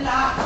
العقل